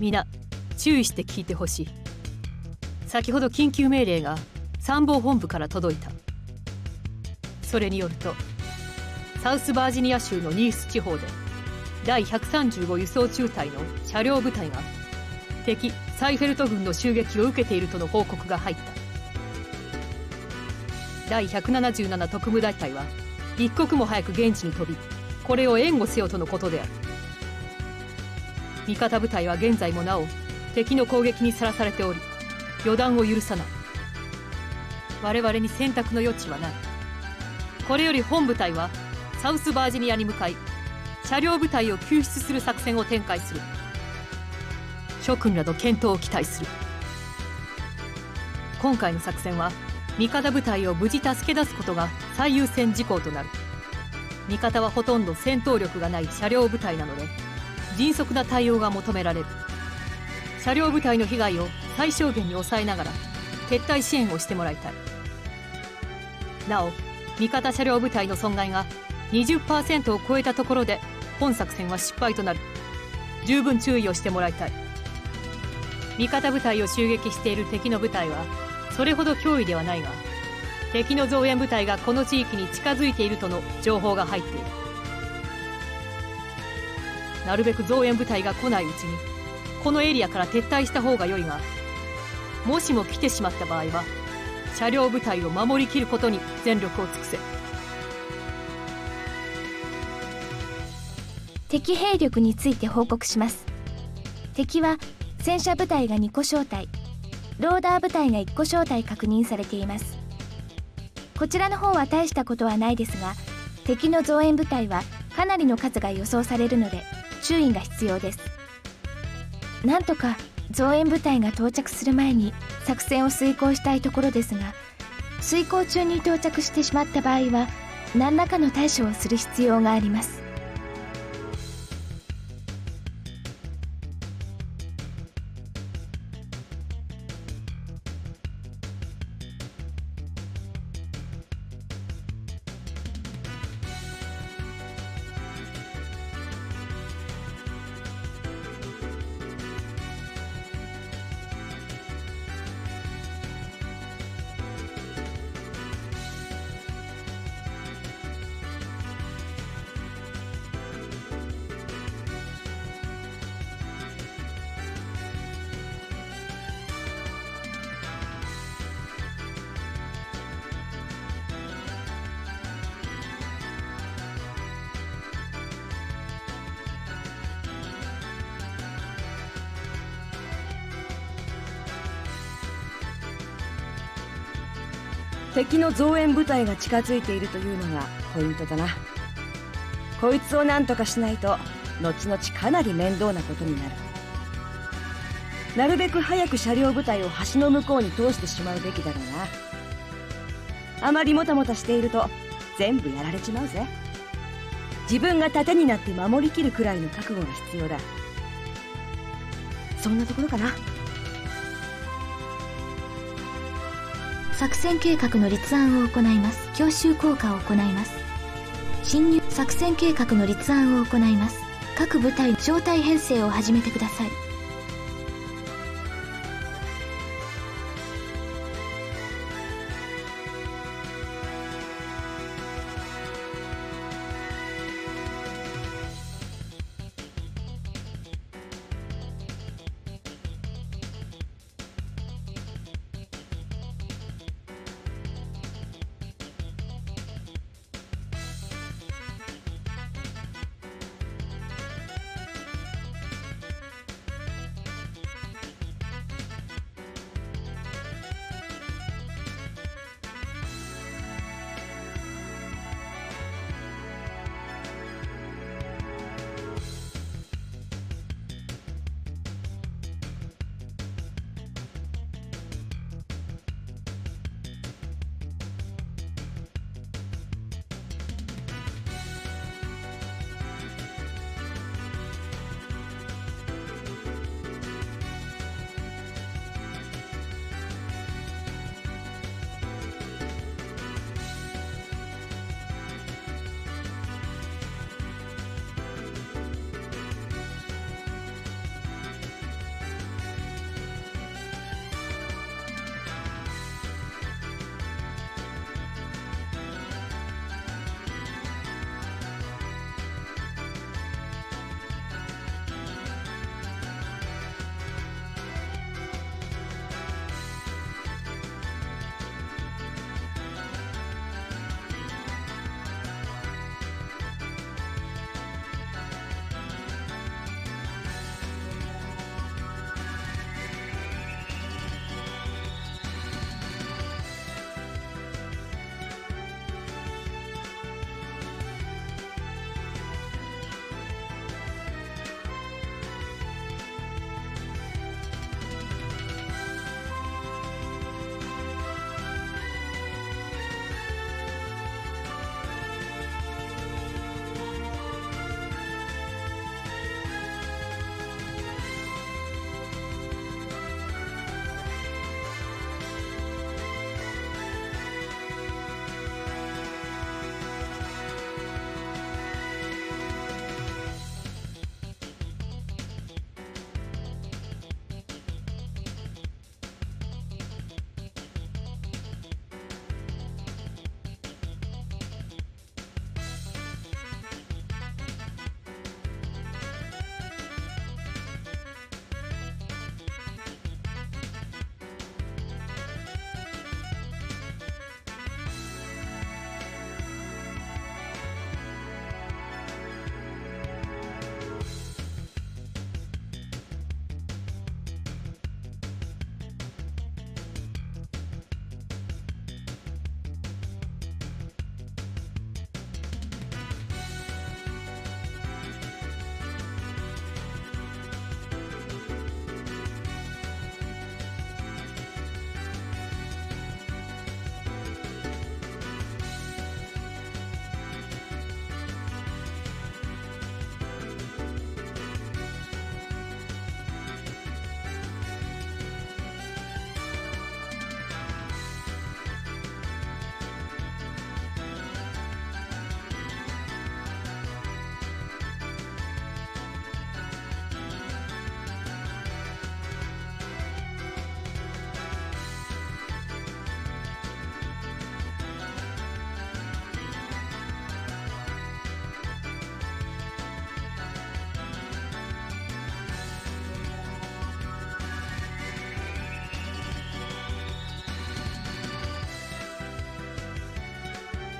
皆注意して聞いてほしい。先ほど緊急命令が参謀本部から届いた。それによるとサウスバージニア州のニース地方で第135輸送中隊の車両部隊が敵サイフェルト軍の襲撃を受けているとの報告が入った。第177特務大隊は一刻も早く現地に飛びこれを援護せよとのことである。味方部隊は現在もなお敵の攻撃にさらされており予断を許さない。我々に選択の余地はない。これより本部隊はサウスバージニアに向かい車両部隊を救出する作戦を展開する。諸君らの検討を期待する。今回の作戦は味方部隊を無事助け出すことが最優先事項となる。味方はほとんど戦闘力がない車両部隊なので迅速な対応が求められる。車両部隊の被害を最小限に抑えながら撤退支援をしてもらいたい。なお味方車両部隊の損害が20%を超えたところで本作戦は失敗となる。十分注意をしてもらいたい。味方部隊を襲撃している敵の部隊はそれほど脅威ではないが敵の増援部隊がこの地域に近づいているとの情報が入っている。なるべく増援部隊が来ないうちにこのエリアから撤退した方が良いがもしも来てしまった場合は車両部隊を守りきることに全力を尽くせ。敵兵力について報告します。敵は戦車部隊が2個小隊ローダー部隊が1個小隊確認されています。こちらの方は大したことはないですが敵の増援部隊はかなりの数が予想されるので注意が必要です。なんとか増援部隊が到着する前に作戦を遂行したいところですが遂行中に到着してしまった場合は何らかの対処をする必要があります。敵の増援部隊が近づいているというのがポイントだな。こいつを何とかしないと後々かなり面倒なことになる。なるべく早く車両部隊を橋の向こうに通してしまうべきだろうな。あまりもたもたしていると全部やられちまうぜ。自分が盾になって守りきるくらいの覚悟が必要だ。そんなところかな。作戦計画の立案を行います。強襲効果を行います。侵入作戦計画の立案を行います。各部隊招待編成を始めてください。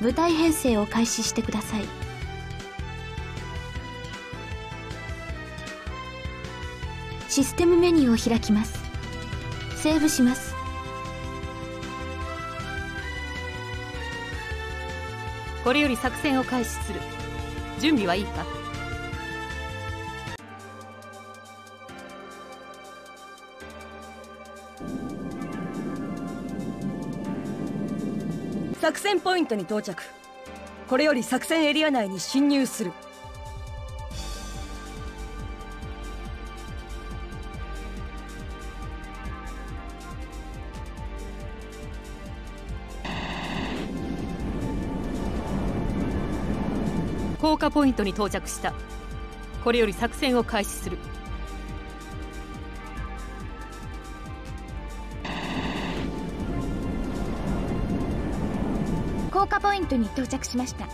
部隊編成を開始してください。システムメニューを開きます。セーブします。これより作戦を開始する。準備はいいか？作戦ポイントに到着。これより作戦エリア内に侵入する。降下ポイントに到着した。これより作戦を開始する。化ポイントに到着しました。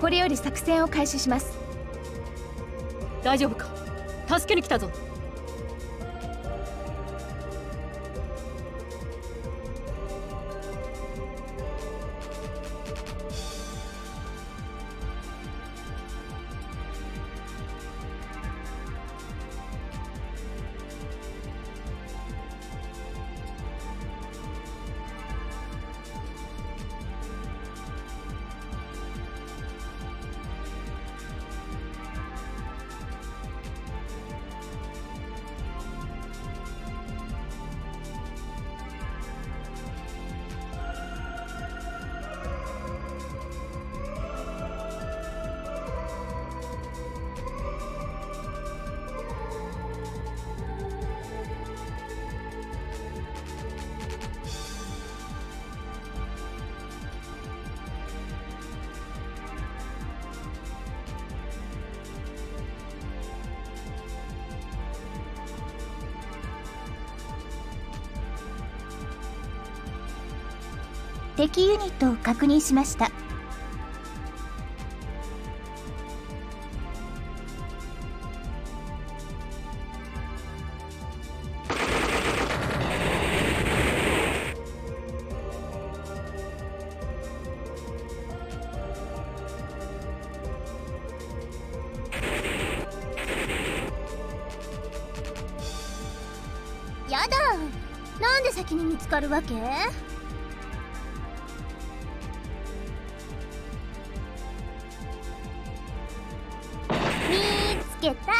これより作戦を開始します。大丈夫か？助けに来たぞ。敵ユニットを確認しました。やだ。なんで先に見つかるわけ？けた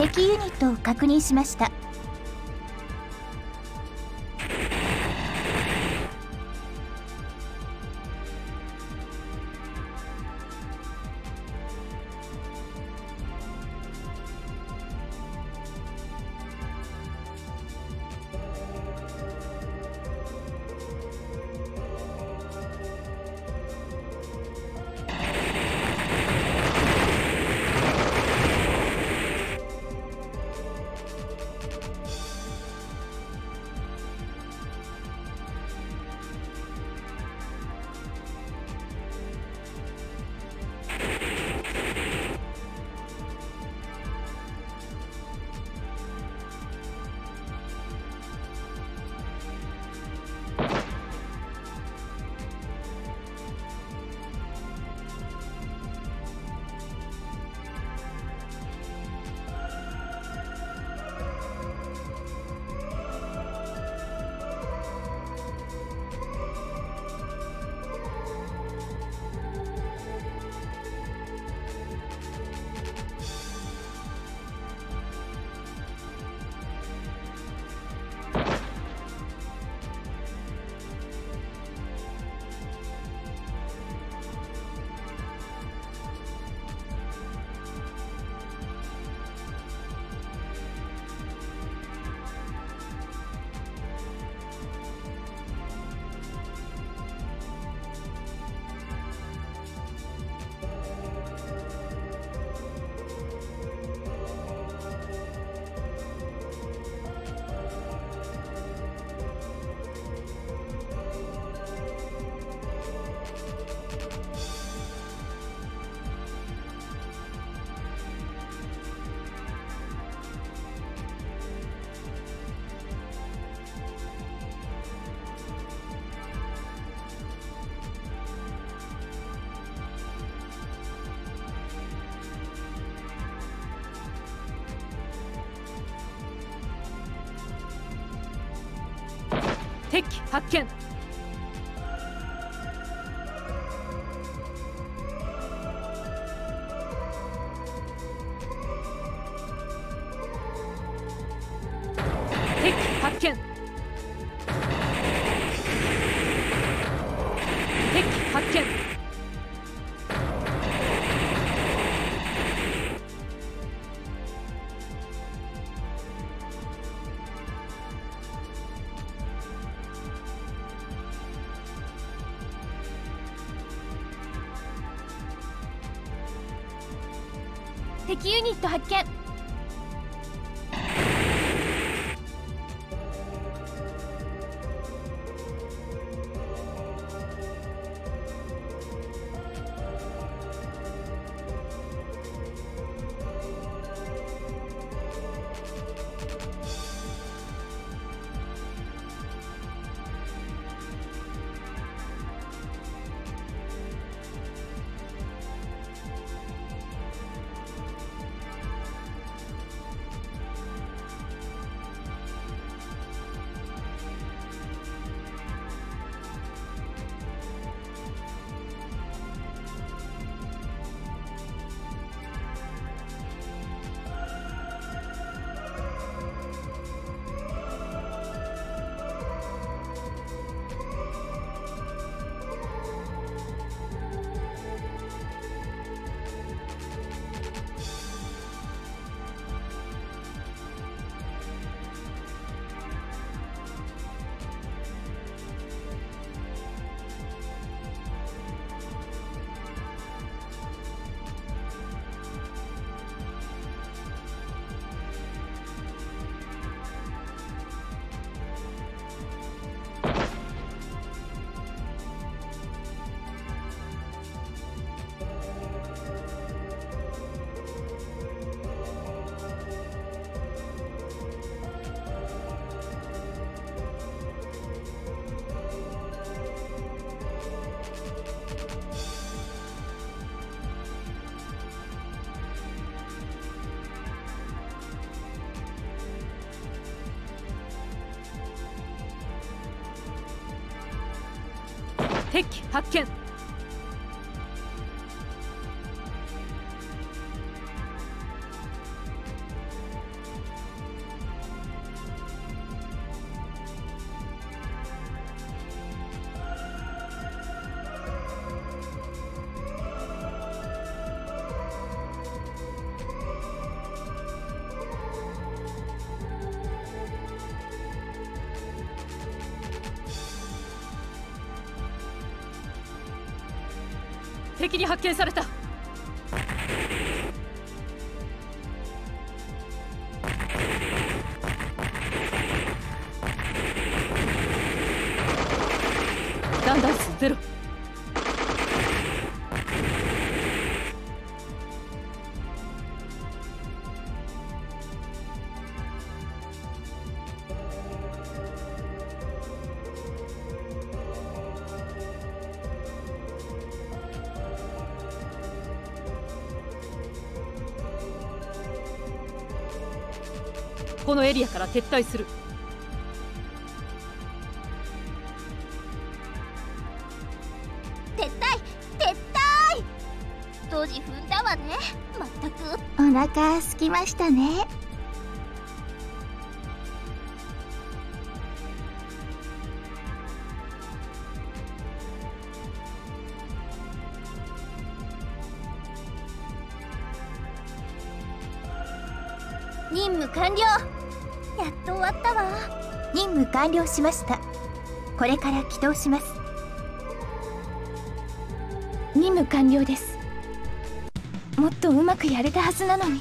敵ユニットを確認しました。敵発見。敵ユニット発見敵発見。ゼロこのエリアから撤退する。撤退撤退当時踏んだわね。まったく。お腹空きましたね。任務完了。やっと終わったわ。任務完了しました。これから起動します任務完了です。もっとうまくやれたはずなのに。